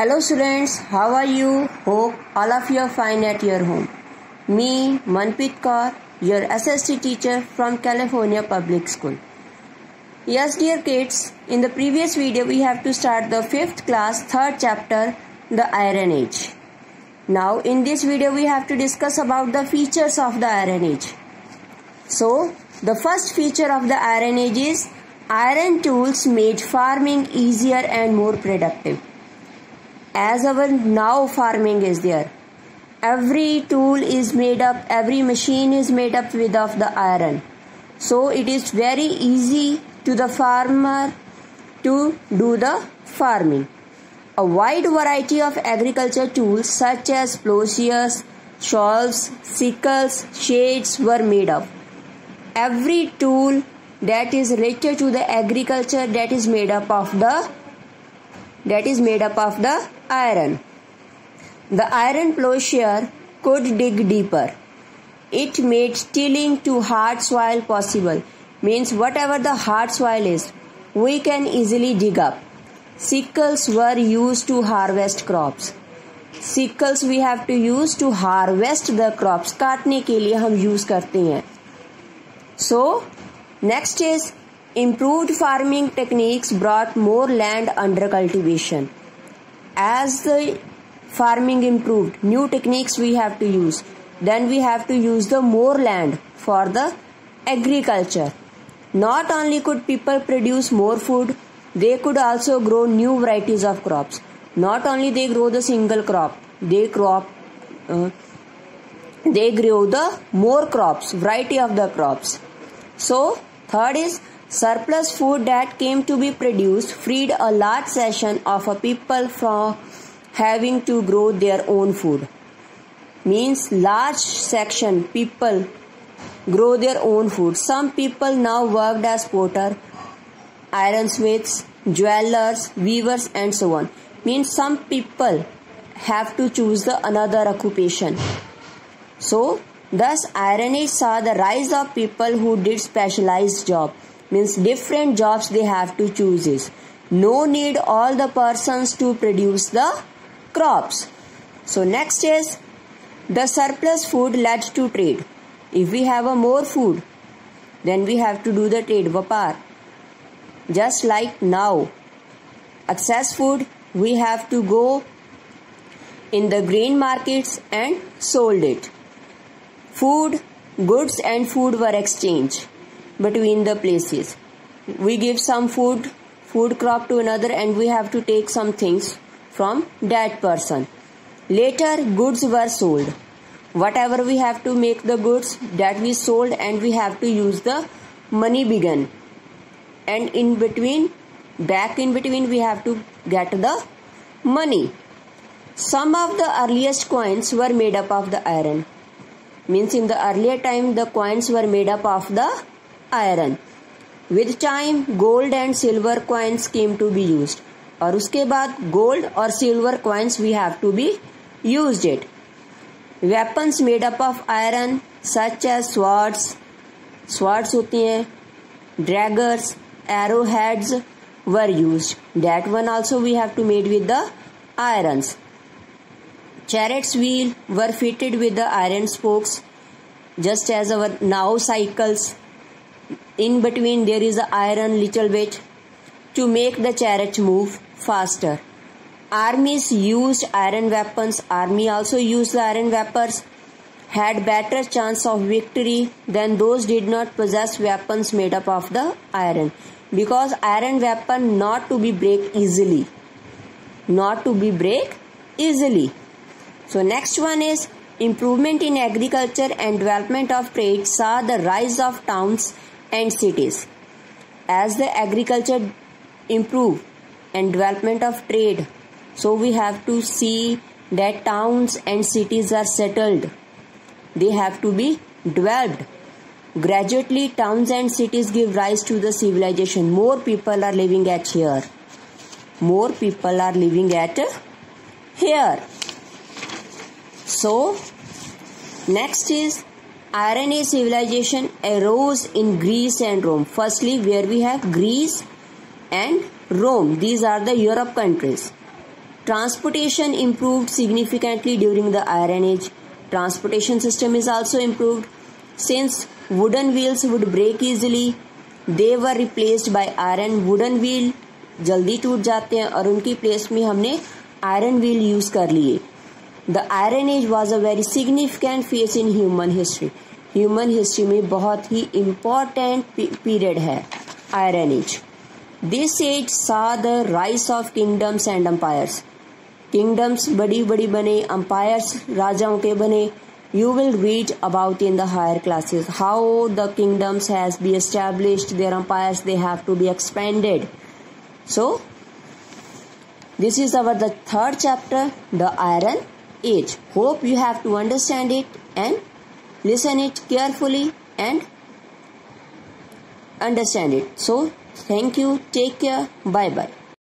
Hello students, how are you? Hope all of you are fine at your home. Me, Manpreet Kaur, your SST teacher from California Public School. Yes dear kids, in the previous video we have to start the 5th class 3rd chapter, the Iron Age. Now in this video we have to discuss about the features of the Iron Age. So, the first feature of the Iron Age is iron tools made farming easier and more productive as our now farming is there every tool is made up every machine is made up with of the iron. So it is very easy to the farmer to do the farming. A wide variety of agriculture tools such as plowshares shawls sickles shades were made up. Every tool that is related to the agriculture that is made up of the that is made up of the iron. The iron plowshare could dig deeper. It made tilling to hard soil possible. Means whatever the hard soil is, we can easily dig up. Sickles were used to harvest crops. Sickles we have to use to harvest the crops. काटने के लिए हम use करते हैं. So next is Improved farming techniques brought more land under cultivation. As the farming improved, new techniques we have to use. Then we have to use the more land for the agriculture. Not only could people produce more food, they could also grow new varieties of crops. Not only they grow the single crop, they crop, uh, they grow the more crops, variety of the crops. So third is Surplus food that came to be produced freed a large section of a people from having to grow their own food. Means large section people grow their own food. Some people now worked as potter, ironsmiths, jewelers, weavers and so on. Means some people have to choose the another occupation. So thus Iron Age saw the rise of people who did specialized job means different jobs they have to choose is. No need all the persons to produce the crops. So next is the surplus food led to trade. If we have a more food then we have to do the trade vapar. Just like now excess food we have to go in the grain markets and sold it. Food goods and food were exchanged between the places. We give some food, food crop to another and we have to take some things from that person. Later goods were sold. Whatever we have to make the goods that we sold and we have to use the money began. And in between, back in between we have to get the money. Some of the earliest coins were made up of the iron. Means in the earlier time the coins were made up of the iron with time gold and silver coins came to be use और उसके बाद gold और silver coins we have to be use it weapons made up of iron such as swords swords होती हैं daggers arrow heads were use that one also we have to made with the irons chariots wheel were fitted with the iron spokes, just as our now cycles in between there is a iron little bit to make the chariot move faster. Armies used iron weapons. Army also used iron weapons. Had better chance of victory than those did not possess weapons made up of the iron. Because iron weapon not to be break easily. Not to be break easily. So next one is improvement in agriculture and development of trade saw the rise of towns and cities. As the agriculture improve and development of trade, so we have to see that towns and cities are settled. They have to be developed. Gradually, towns and cities give rise to the civilization. More people are living at here. More people are living at here. So, next is Iron Age civilization arose in Greece and Rome. Firstly, where we have Greece and Rome. These are the Europe countries. Transportation improved significantly during the Iron Age. Transportation system is also improved since wooden wheels would break easily. They were replaced by iron wooden wheel. जल्दी टूट जाते हैं और उनकी place में हमने iron wheel use कर लिए the iron age was a very significant face in human history human history में बहुत ही इम्पॉर्टेंट पीरियड है आयरन एज दिस एज सा the rice of kingdoms and umpires kingdoms बड़ी बड़ी बने अंपायर्स राजाओं के बने you will read about in the higher classes how the kingdoms has been established their empires they have to be expanded so this is our the third chapter the iron age. Hope you have to understand it and listen it carefully and understand it. So thank you. Take care. Bye bye